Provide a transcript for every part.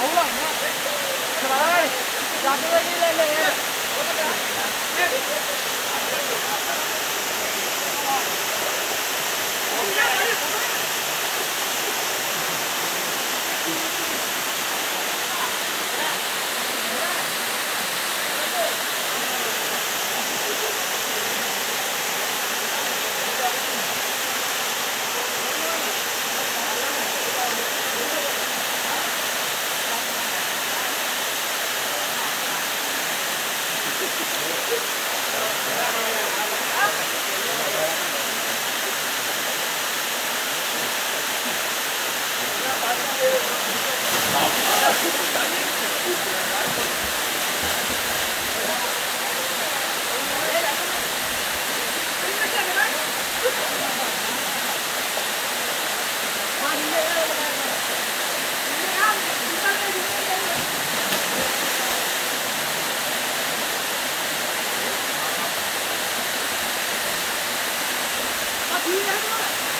அவ்வளோ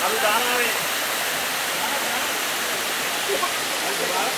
අලු දානාවේ අලු දානවා